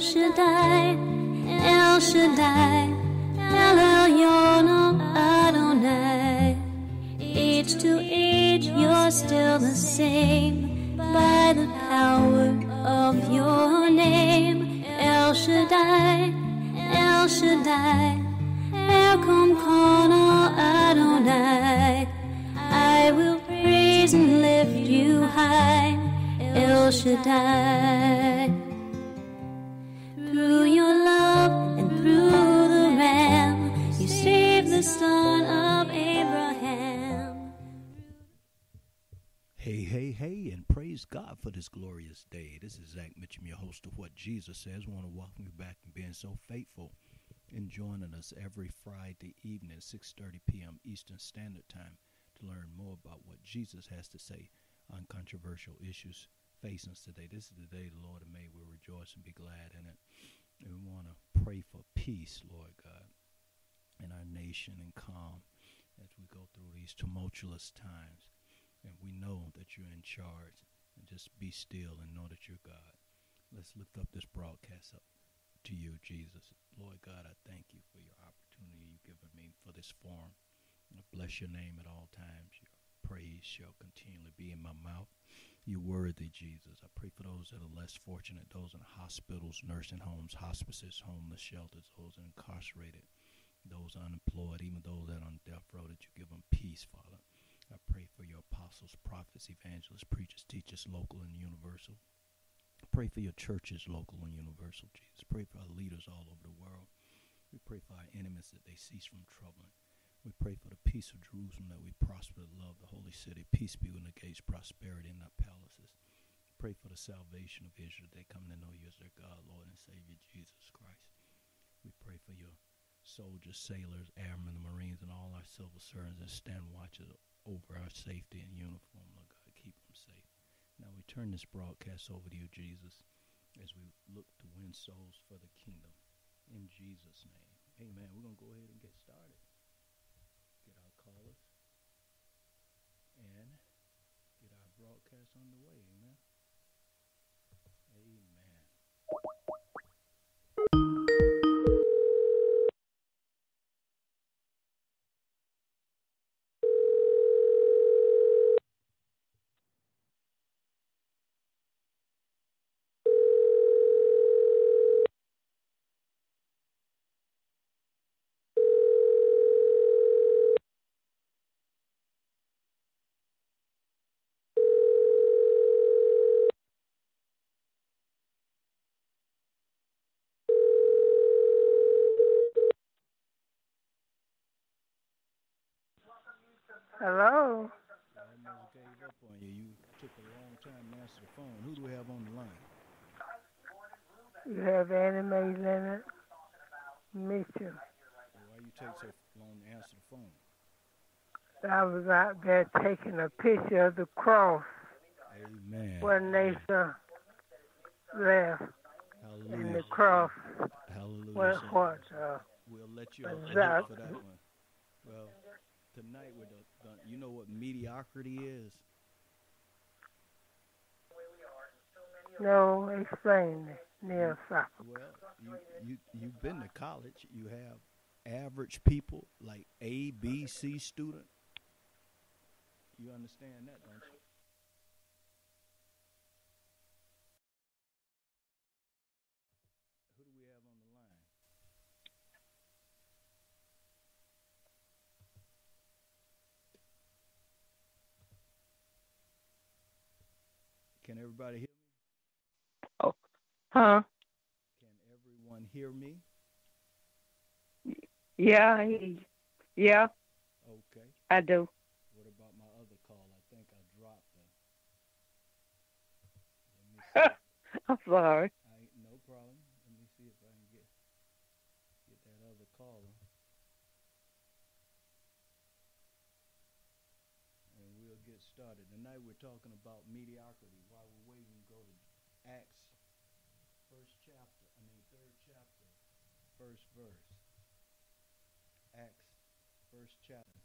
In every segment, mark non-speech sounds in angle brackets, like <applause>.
El Shaddai, El Shaddai, El Elyon Adonai. Age to age, you're still the same by the power of your name. El Shaddai, El Shaddai, Elkom Kono Adonai. I will praise and lift you high, El Shaddai. Son of Abraham. Hey, hey, hey, and praise God for this glorious day. This is Zach Mitchum, your host of What Jesus Says. I want to welcome you back and being so faithful in joining us every Friday evening, 6.30 p.m. Eastern Standard Time to learn more about what Jesus has to say on controversial issues facing us today. This is the day the Lord has made. We'll rejoice and be glad in it. And we want to pray for peace, Lord God, in our nation and calm as we go through these tumultuous times. And we know that you're in charge. And just be still and know that you're God. Let's lift up this broadcast up to you, Jesus. Lord God, I thank you for your opportunity you've given me for this forum. I bless your name at all times. Your praise shall continually be in my mouth. You're worthy, Jesus. I pray for those that are less fortunate, those in hospitals, nursing homes, hospices, homeless shelters, those incarcerated, those unemployed, even those that are on death row, that you give them peace, Father. I pray for your apostles, prophets, evangelists, preachers, teachers, local and universal. Pray for your churches, local and universal, Jesus. Pray for our leaders all over the world. We pray for our enemies that they cease from troubling. We pray for the peace of Jerusalem that we prosper, love the holy city. Peace be in the gates, prosperity in our palaces. Pray for the salvation of Israel. They come to know you as their God, Lord and Savior, Jesus Christ. We pray for your soldiers, sailors, airmen, the Marines, and all our civil servants that stand watches over our safety and uniform, Lord God. Keep them safe. Now we turn this broadcast over to you, Jesus, as we look to win souls for the kingdom. In Jesus' name. Amen. We're going to go ahead and get started. Get our callers and get our broadcast underway. Amen. Hello. I almost gave up on you. You took a long time to answer the phone. Who do we have on the line? You have Annie Mae Leonard Mitchell. Well, why you take so long to answer the phone? I was out there taking a picture of the cross Amen. where Nathan left Hallelujah. and the cross Hallelujah. where what? Uh, We'll let you up for that one. Well, tonight with the, the you know what mediocrity is? no, explain it. Neil Suffolk. Well, you you you've been to college. You have average people like A, B, C student. You understand that, don't you? Who do we have on the line? Can everybody hear me? Oh, huh? Can everyone hear me? Yeah, he, yeah, Okay. I do. What about my other call? I think I dropped her. Let me <laughs> see. I'm sorry. I no problem. Let me see if I can get get that other caller. And we'll get started. Tonight we're talking about mediocrity. While we're waiting, go to Acts first chapter. I mean third chapter, first verse. Acts first chapter,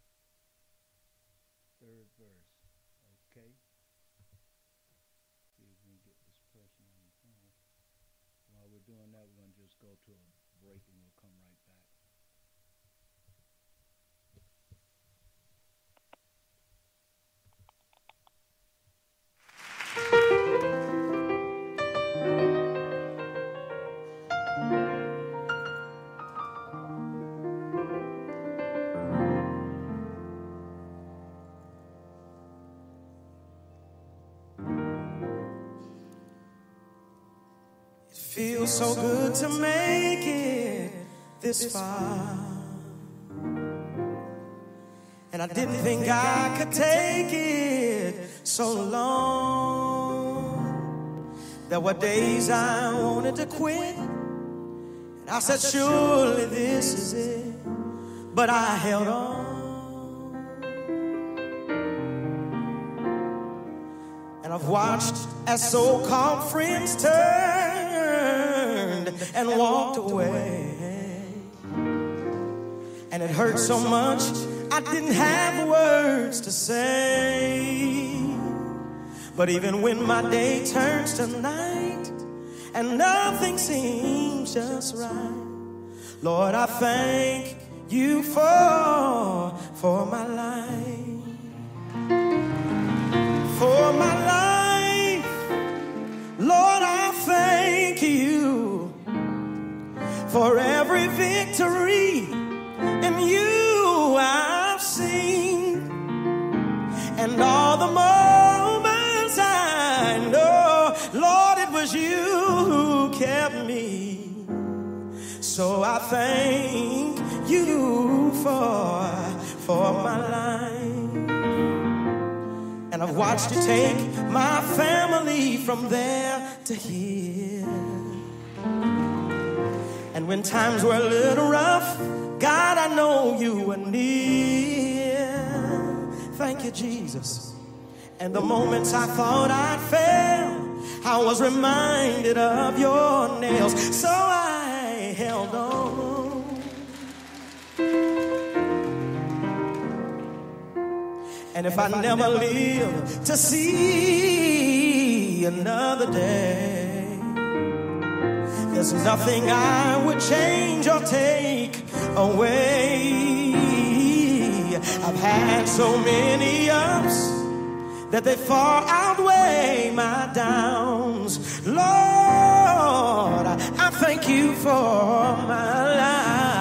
third verse. Okay. See if we can get this person on the phone. While we're doing that, we're going to just go to a break and we'll come right back. So good to make it this far. And I didn't think I could take it so long. There were days I wanted to quit. And I said, surely this is it. But I held on. And I've watched as so called friends turned and walked away. And it hurt so much, I didn't have words to say. But even when my day turns to night and nothing seems just right, Lord, I thank you for, for my life for my life. For every victory in you I've seen and all the moments I know, Lord, it was you who kept me. So I thank you for, for my life. And I've watched you take my family from there to here. And when times were a little rough, God, I know you were near. Thank you, Jesus. And the moments I thought I'd fail, I was reminded of your nails. So I held on. And if I never live to see another day, there's nothing I would change or take away. I've had so many ups that they far outweigh my downs. Lord, I thank you for my life,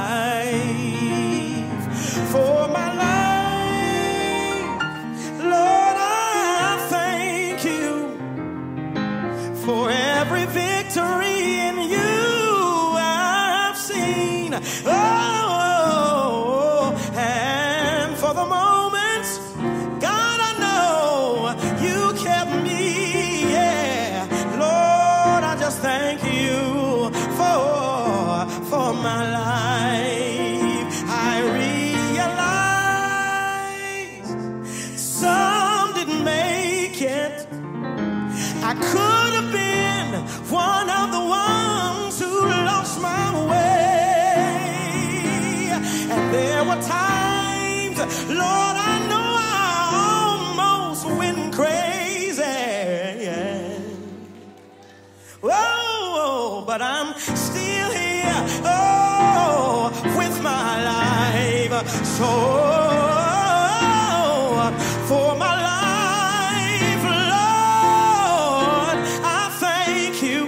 For my life, Lord, I thank you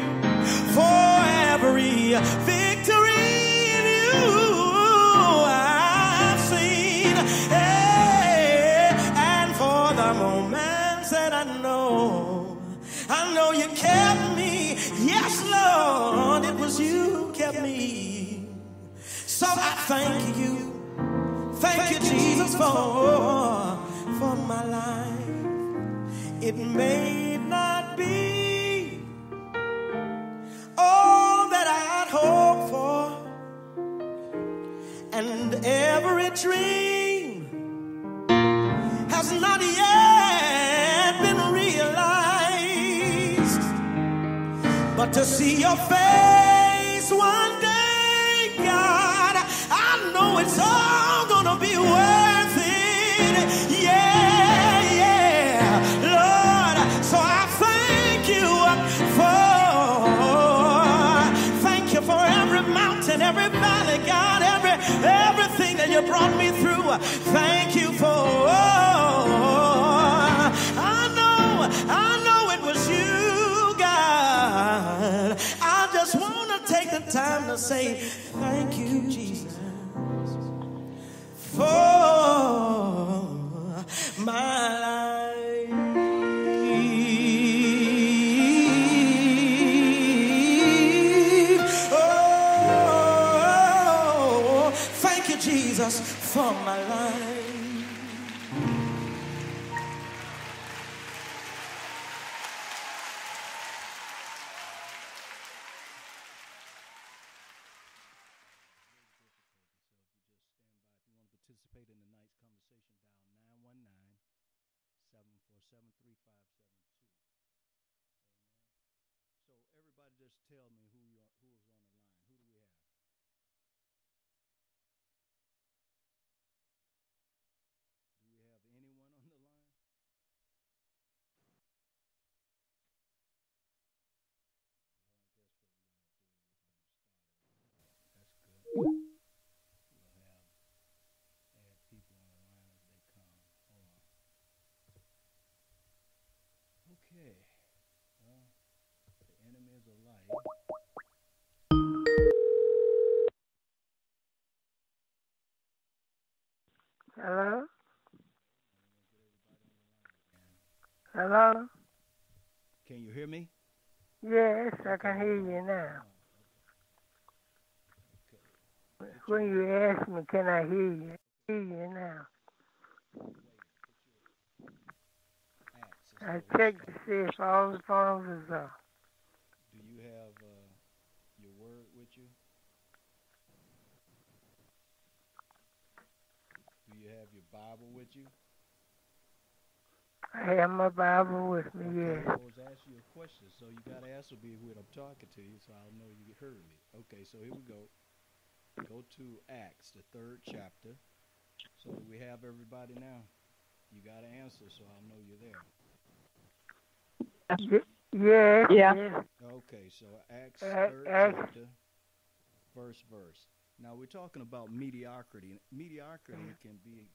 for every victory you I've seen. Hey, and for the moments that I know, I know you kept me. Yes, Lord, it was you kept me. So I thank for, for my life. It may not be all that I'd hoped for, and every dream has not yet been realized. But to see your face one thank you for. I know, I know it was you, God. I just want to take the time to say participate in tonight's conversation, dial 919 747 3572. Amen. So, everybody just tell me who, you Hello? Can you hear me? Yes, I can hear you now. When you ask me, can I hear you? I hear you now. I checked to see if all the phones was off. Do you have uh, your word with you? Do you have your Bible with you? I have my Bible with me, yes. I was asking you a question, so you got to answer me when I'm talking to you, so I'll know you heard me. Okay, so here we go. Go to Acts, the third chapter. So we have everybody now? You got to answer, so I'll know you're there. Y- Yes, Yeah. yes. Okay, so Acts third Acts. chapter, first verse. Now we're talking about mediocrity. Mediocrity can be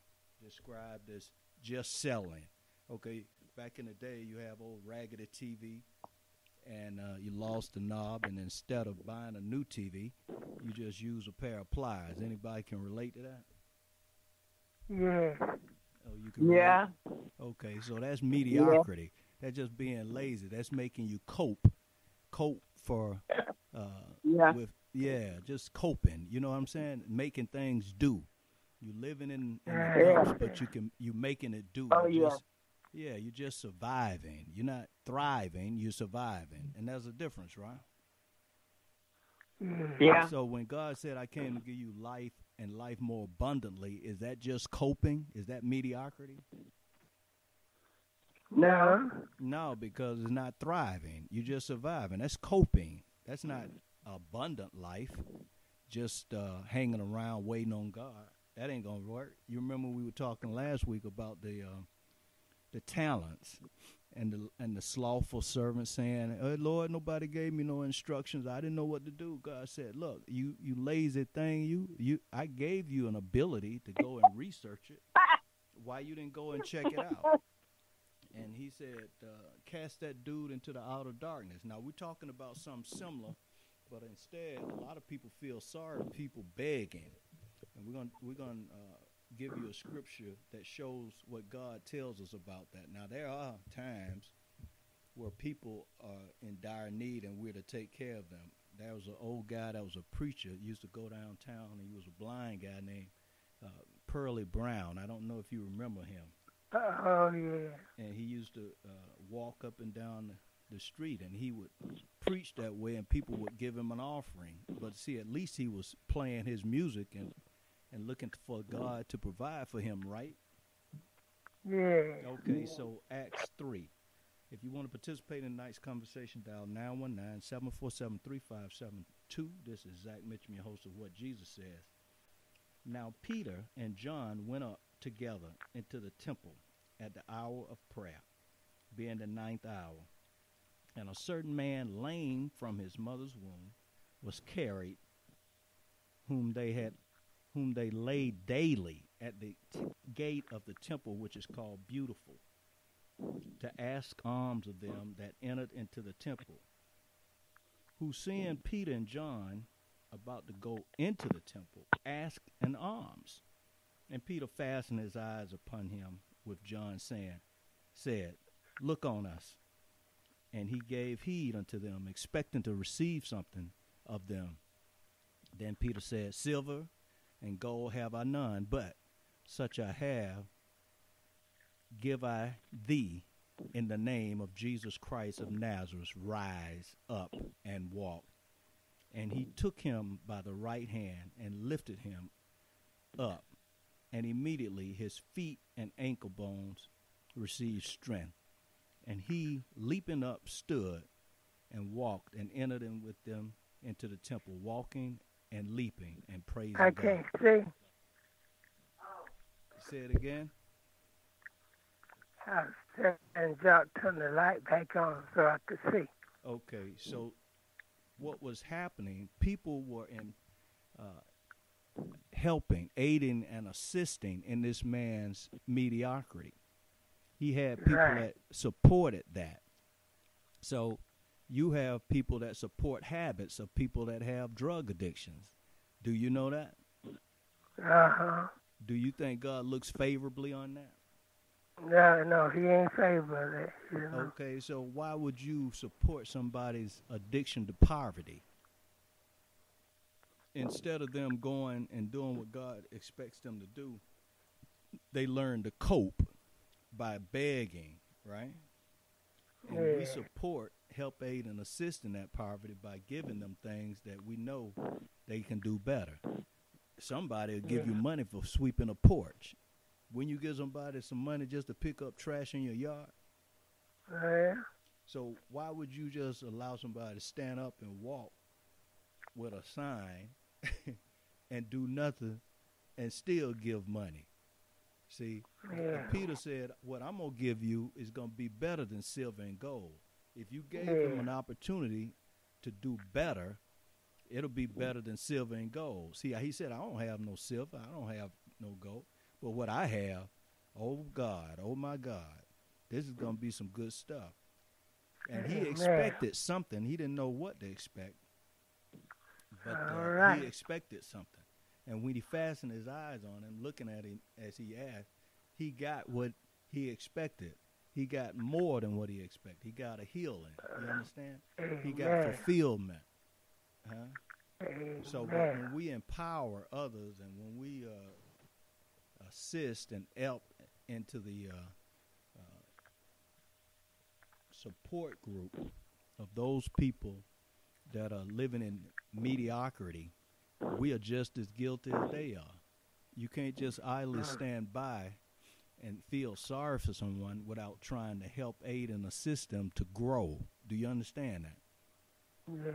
described as just selling. Okay, back in the day, you have old raggedy TV, and uh, you lost the knob, and instead of buying a new TV, you just use a pair of pliers. Anybody can relate to that? Yes. Oh, you can. relate? Yeah. Okay, so that's mediocrity. That's just being lazy. That's making you cope, cope for, uh, Yeah. with yeah, just coping. You know what I'm saying? Making things do. You're living in, in the Yeah. dumps, but you can you making it do. Oh, yeah. just- yeah, you're just surviving. You're not thriving. You're surviving, and there's a difference, right? Yeah. So when God said, "I came to give you life and life more abundantly," is that just coping? Is that mediocrity? No. No, because it's not thriving. You're just surviving. That's coping. That's not abundant life. Just uh, hanging around waiting on God. That ain't gonna work. You remember we were talking last week about the uh, the talents and the and the slothful servant saying, "Oh Lord, nobody gave me no instructions. I didn't know what to do." God said, "Look, you you lazy thing. You you I gave you an ability to go and research it. Why you didn't go and check it out?" and he said, uh, "Cast that dude into the outer darkness." Now we're talking about something similar, but instead, a lot of people feel sorry people begging, and we're gonna we're gonna uh, give you a scripture that shows what God tells us about that. Now there are times where people are in dire need, and we're to take care of them. There was an old guy that was a preacher used to go downtown, and he was a blind guy named uh, Pearlie Brown. I don't know if you remember him Oh, yeah. and he used to uh, walk up and down the, the street and he would preach that way and people would give him an offering but see at least he was playing his music and and looking for god to provide for him right Yeah. okay so acts 3 if you want to participate in tonight's conversation dial 919-747-3572 this is zach mitchell your host of what jesus says now peter and john went up together into the temple at the hour of prayer being the ninth hour. And a certain man, lame from his mother's womb, was carried, whom they had whom they laid daily at the t- gate of the temple, which is called Beautiful, to ask alms of them that entered into the temple, who seeing Peter and John about to go into the temple, asked an alms. And Peter fastened his eyes upon him with John, saying, said, Look on us. And he gave heed unto them, expecting to receive something of them. Then Peter said, Silver and gold have I none, but such I have, give I thee in the name of Jesus Christ of Nazareth, rise up and walk. And he took him by the right hand and lifted him up. And immediately his feet and ankle bones received strength. And he, leaping up, stood and walked and entered in with them into the temple, walking and leaping and praising I God. can't see. Say it again. I was and Jock turned the light back on so I could see. Okay, so what was happening? People were in uh, helping, aiding, and assisting in this man's mediocrity. He had people Right. that supported that. So you have people that support habits of people that have drug addictions. Do you know that? Uh huh. Do you think God looks favorably on that? No, no, he ain't favor of that. You know? Okay, so why would you support somebody's addiction to poverty? Instead of them going and doing what God expects them to do, they learn to cope by begging, right? And we support, help, aid, and assist in that poverty by giving them things that we know they can do better. Somebody will give you money for sweeping a porch. When you give somebody some money just to pick up trash in your yard, Yeah. so why would you just allow somebody to stand up and walk with a sign <laughs> and do nothing and still give money? See, Yeah. Peter said, "What I'm gonna give you is gonna be better than silver and gold. If you gave them an opportunity to do better, it'll be better than silver and gold." See, he said, "I don't have no silver. I don't have no gold, but what I have, oh God, oh my God, this is gonna be some good stuff." And he expected something. He didn't know what to expect, but uh, right. he expected something. And when he fastened his eyes on him, looking at him as he asked, he got what he expected. He got more than what he expected. He got a healing. You understand? He got fulfillment. Huh? So when, when we empower others and when we uh, assist and help into the uh, uh, support group of those people that are living in mediocrity, we are just as guilty as they are. You can't just idly stand by and feel sorry for someone without trying to help, aid, and assist them to grow. Do you understand that? Yeah.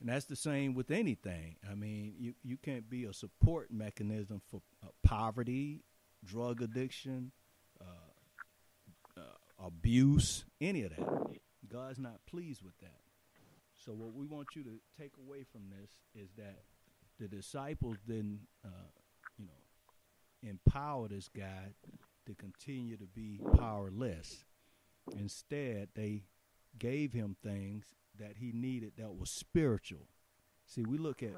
And that's the same with anything. I mean, you, you can't be a support mechanism for uh, poverty, drug addiction, uh, uh, abuse, any of that. God's not pleased with that. So, what we want you to take away from this is that the disciples didn't, uh, you know, empower this guy to continue to be powerless. Instead, they gave him things that he needed that was spiritual. See, we look at,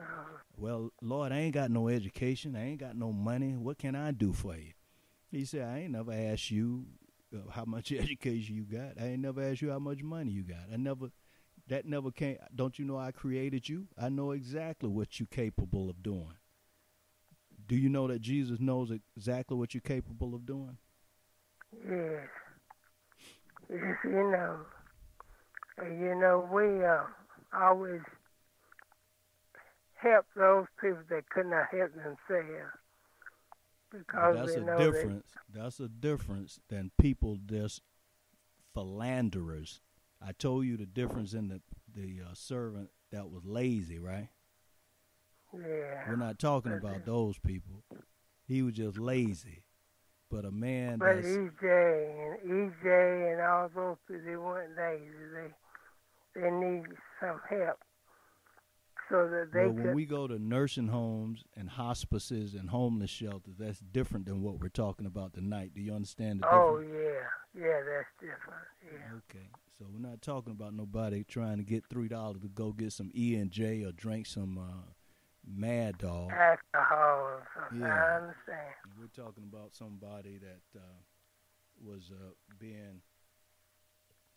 well, Lord, I ain't got no education, I ain't got no money. What can I do for you? He said, I ain't never asked you uh, how much <laughs> education you got. I ain't never asked you how much money you got. I never, that never came. Don't you know I created you? I know exactly what you're capable of doing. Do you know that Jesus knows exactly what you're capable of doing? Yes. Yes, you know. And you know, we uh, always help those people that could not help themselves. Because That's a difference. That's a difference than people just philanderers. I told you the difference in the the uh, servant that was lazy, right? Yeah. We're not talking about those people. He was just lazy. But a man But that's EJ and EJ and all those people, they weren't lazy. They, they need some help. so that they well, when could. we go to nursing homes and hospices and homeless shelters, that's different than what we're talking about tonight. Do you understand the oh difference? yeah, yeah, that's different. Yeah. Okay, so we're not talking about nobody trying to get three dollars to go get some E and J or drink some uh, Mad Dog. Alcohol. Yeah. I understand. We're talking about somebody that uh, was uh, being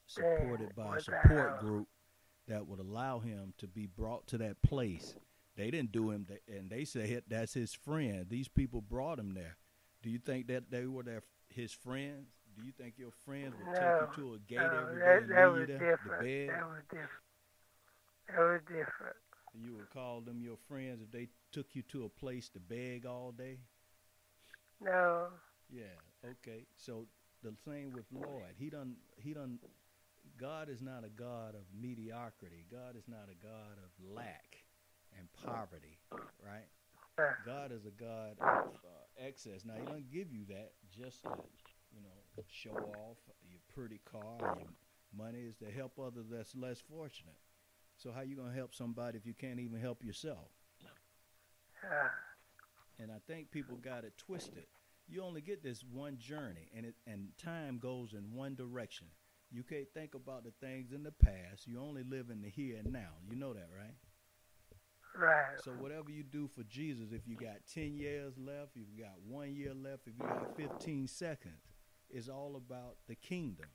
supported by a support group that would allow him to be brought to that place. They didn't do him, and they said that's his friend. These people brought him there. Do you think that they were their his friends? Do you think your friends would No, take you to a gate no, every day that, and that leave was you there different. to bed? That was different. That was different. You would call them your friends if they took you to a place to beg all day? No, Yeah. Okay. So the same with Lloyd. He done. He done. God is not a God of mediocrity. God is not a God of lack and poverty. Right. God is a God of uh, excess. Now He doesn't give you that just to, you know, show off your pretty car, and your money is to help others that's less fortunate. So how you gonna help somebody if you can't even help yourself? and I think people got it twisted. You only get this one journey, and it and time goes in one direction. You can't think about the things in the past. You only live in the here and now. You know that, right? right. So whatever you do for Jesus, if you got ten years left, if you got one year left, if you got fifteen seconds, it's all about the kingdom.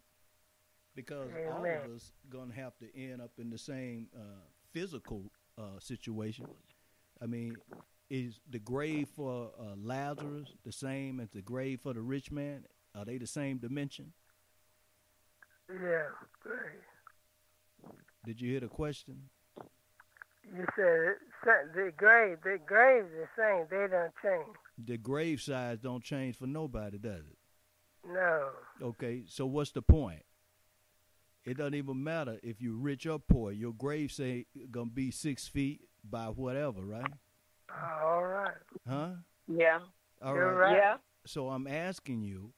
Because all of us gonna have to end up in the same uh, physical uh, situation. I mean, is the grave for uh, Lazarus the same as the grave for the rich man? Are they the same dimension? Yeah. Did you hear the question? You said the grave, the grave's the same. They don't change. The grave size don't change for nobody, does it? No. Okay, so what's the point? It doesn't even matter if you're rich or poor. Your grave say gonna be six feet by whatever, right? All right. Huh? Yeah. All You're right. right. Yeah. So I'm asking you,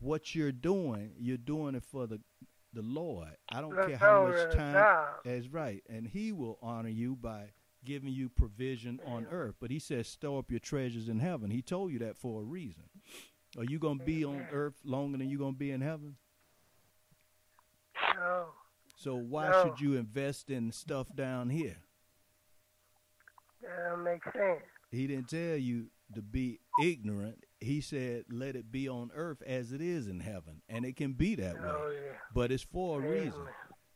what you're doing, you're doing it for the the Lord. I don't Look care how much the time. top. That's right, and He will honor you by giving you provision on earth. But He says, store up your treasures in heaven. He told you that for a reason. Are you gonna be on earth longer than you're gonna be in heaven? So why No. should you invest in stuff down here? That don't make sense. He didn't tell you to be ignorant. He said, let it be on earth as it is in heaven. And it can be that Oh, way. yeah. But it's for a reason.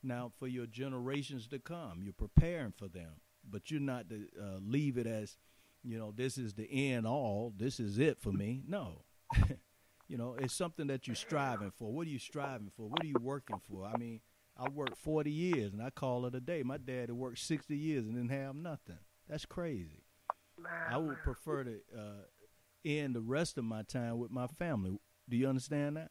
Now, for your generations to come, you're preparing for them. But you're not to uh, leave it as, you know, this is the end all. This is it for me. No. <laughs> you know, it's something that you're striving for. What are you striving for? What are you working for? I mean, I worked 40 years and I call it a day. My dad worked 60 years and didn't have nothing. That's crazy. I would prefer to uh, end the rest of my time with my family. Do you understand that?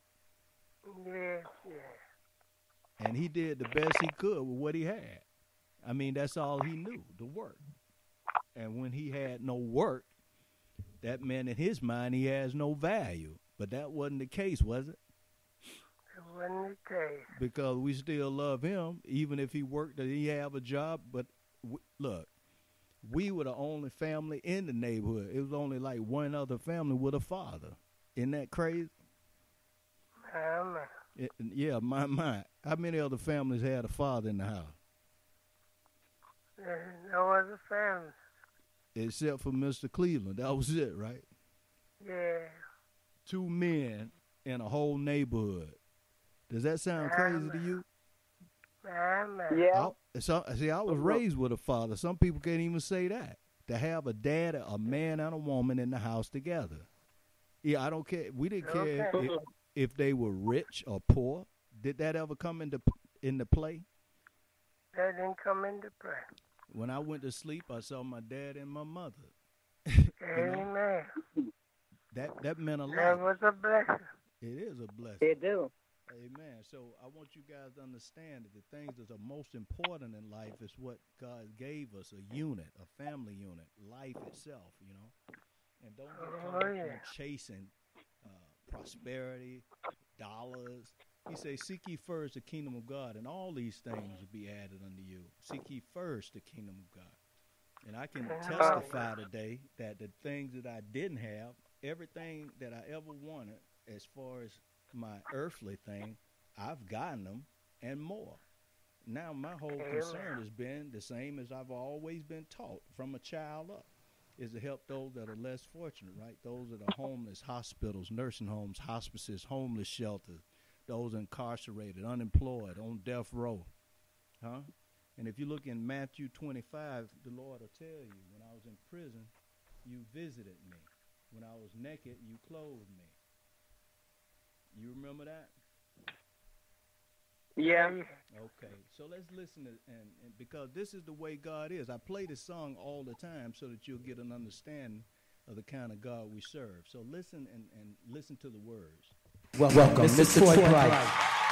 Yeah, yeah. And he did the best he could with what he had. I mean, that's all he knew, the work. And when he had no work, that meant in his mind he has no value. But that wasn't the case, was it? It wasn't the case. Because we still love him, even if he worked, he have a job? But w- look, we were the only family in the neighborhood. It was only like one other family with a father. Isn't that crazy? Um, It, yeah, my my. How many other families had a father in the house? there's no other family. Except for Mr. Cleveland. That was it, right? Yeah. Two men in a whole neighborhood. Does that sound crazy to you? Man, man. Yeah. I, so, see, I was raised with a father. Some people can't even say that. To have a dad, a man, and a woman in the house together. Yeah, I don't care. We didn't care Okay. if, if they were rich or poor. Did that ever come into into play? That didn't come into play. When I went to sleep, I saw my dad and my mother. <laughs> Amen. That that meant a lot. That lot. was a blessing. It is a blessing. They do. Amen. So I want you guys to understand that the things that are most important in life is what God gave us a unit, a family unit, life itself, you know. And don't get caught Oh, yeah. chasing uh, prosperity, dollars. He says, Seek ye first the kingdom of God, and all these things will be added unto you. Seek ye first the kingdom of God. And I can testify today that the things that I didn't have, everything that I ever wanted, as far as my earthly thing, I've gotten them and more. Now my whole concern has been the same as I've always been taught from a child up, is to help those that are less fortunate, right? Those that are homeless, hospitals, nursing homes, hospices, homeless shelters, those incarcerated, unemployed, on death row, huh? And if you look in Matthew 25, the Lord will tell you, when I was in prison, you visited me. When I was naked, you clothed me. You remember that? Yeah. Okay, so let's listen to and, and because this is the way God is. I play this song all the time so that you'll get an understanding of the kind of God we serve. So listen and, and listen to the words. Welcome, Welcome Mr. Troy Price.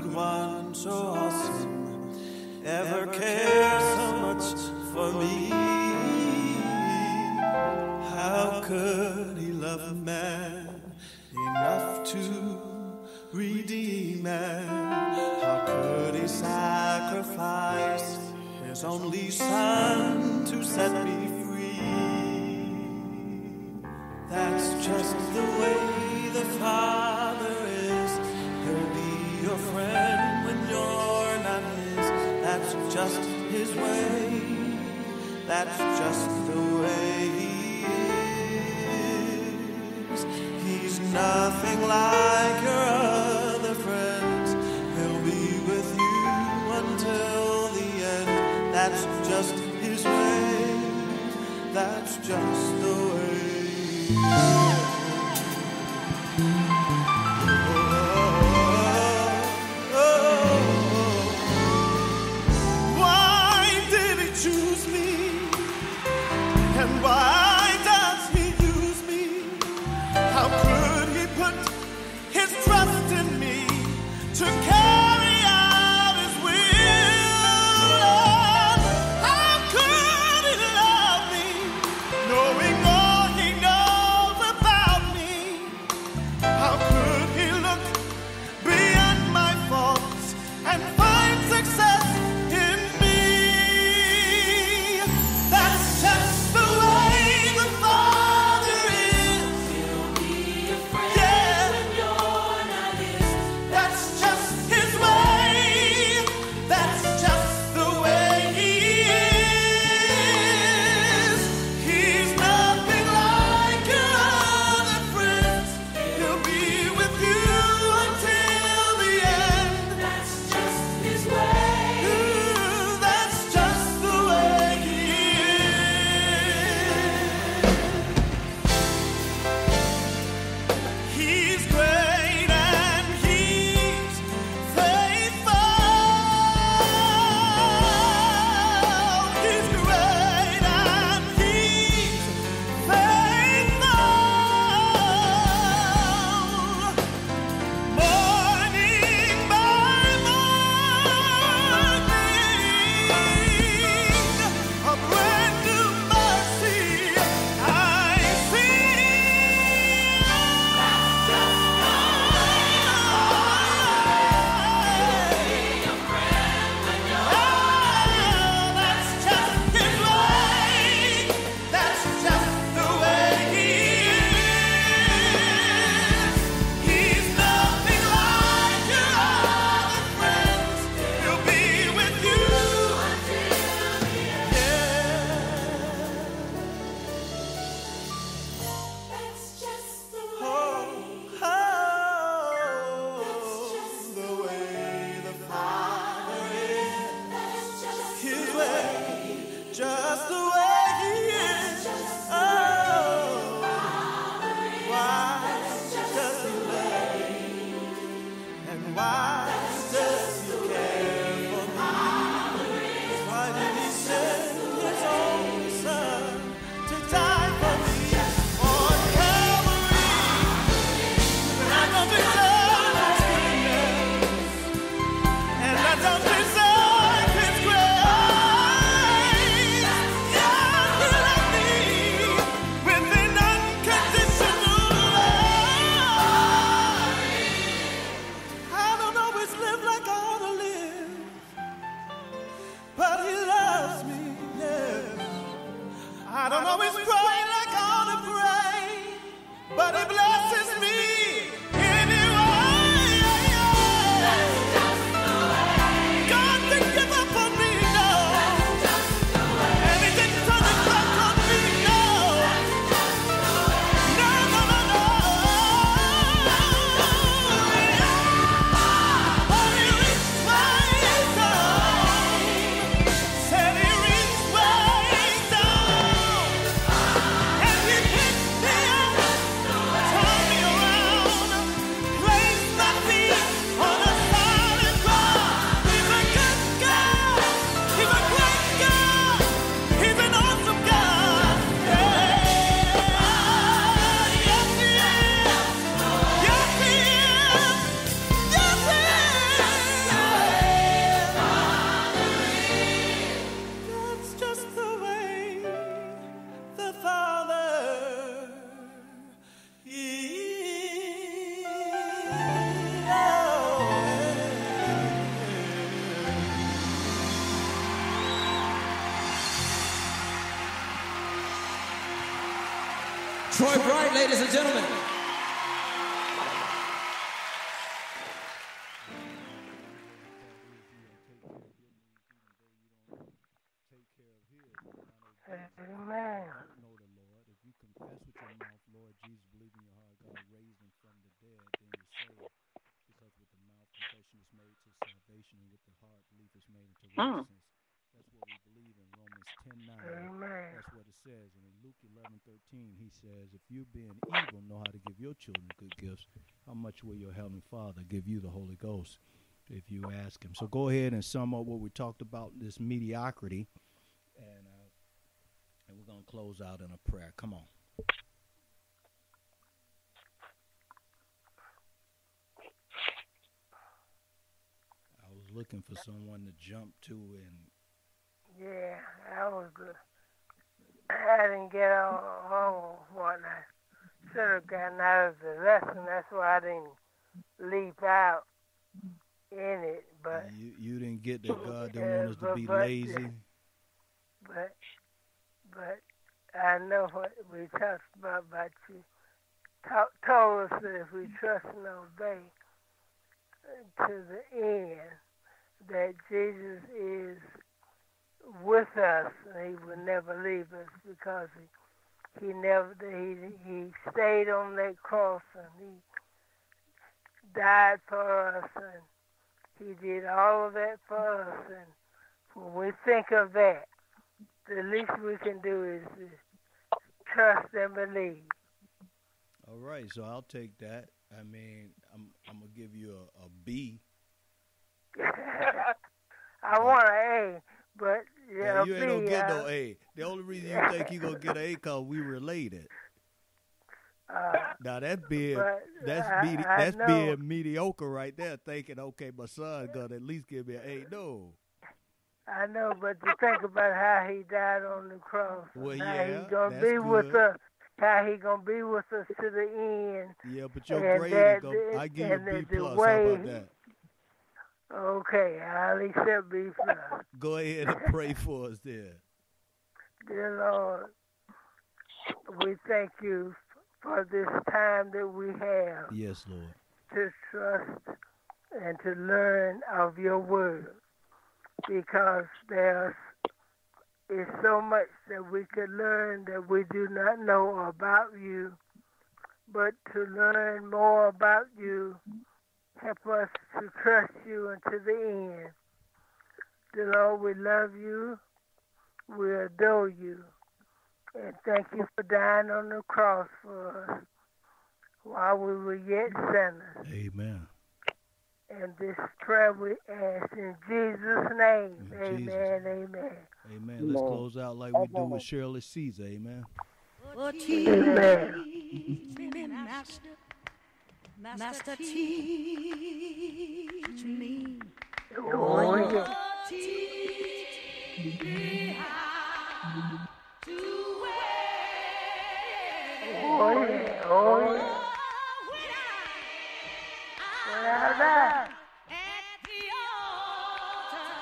Could one so awesome ever care so much for me? How could he love man enough to redeem man? How could he sacrifice his only son to set me free? That's just the way the Father his way. That's just the way he is. He's nothing like your other friends. He'll be with you until the end. That's just his way. That's just How could he put his trust in me to carry he says, If you being evil know how to give your children good gifts, how much will your heavenly Father give you the Holy Ghost if you ask him? So go ahead and sum up what we talked about, this mediocrity. And uh, and we're going to close out in a prayer. Come on. I was looking for someone to jump to and Yeah, that was good. I didn't get on home what I should have gotten out of the lesson. That's why I didn't leap out in it. But you, you didn't get that <laughs> God didn't want us to be but- lazy. but but I know what we talked about about you. Talk, told us that if we trust and obey to the end, that Jesus is with us He will never leave us because He He never he He stayed on that cross and He died for us and He did all of that for us and when we think of that the least we can do is uh, trust and believe. All right, so I'll take that. I mean, I'm I'm gonna give you a, a B. <laughs> I want an A, but Yeah, you ain't gonna get no A. The only reason you think you gonna get an A cause we related. <laughs> uh, Now that's being that's I, medi- I that's know, being mediocre right there. Thinking, okay, my son gonna at least give me an A. No, I know, but to think about how he died on the cross, Well, how yeah, he gonna be with us, how he gonna be with us to the end. yeah, but your And grade that- gonna. I give you a B that plus. How about that? Okay, I'll accept plus. Go ahead and pray for us there. Dear Lord, we thank you for this time that we have. Yes, Lord. to trust and to learn of your word because there's is so much that we could learn that we do not know about you but to learn more about you help us to trust you until the end the lord we love you we adore you and thank you for dying on the cross for us while we were yet sinners Amen. and this prayer we ask in Jesus' name. In Jesus' amen, amen. Amen. Let's close out like we do with Shirley Caesar. Amen. Amen. Master, Master, teach me. Oh, yeah. Teach me how to wait. Oh, yeah. Oh, yeah. When Now that. at the altar,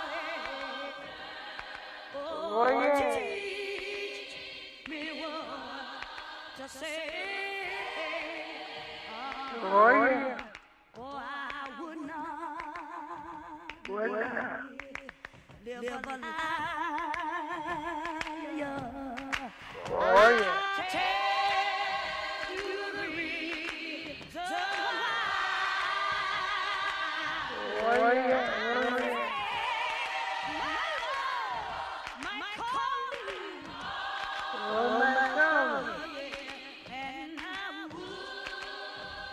Oh, yeah. teach me what to say. Well, now. live a the reason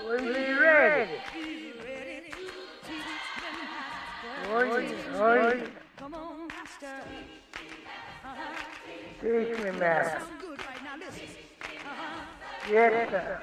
Oh, yeah. Yeah. Come on, master. Teach me, Master. Sound good right now. Listen. Yes, sir.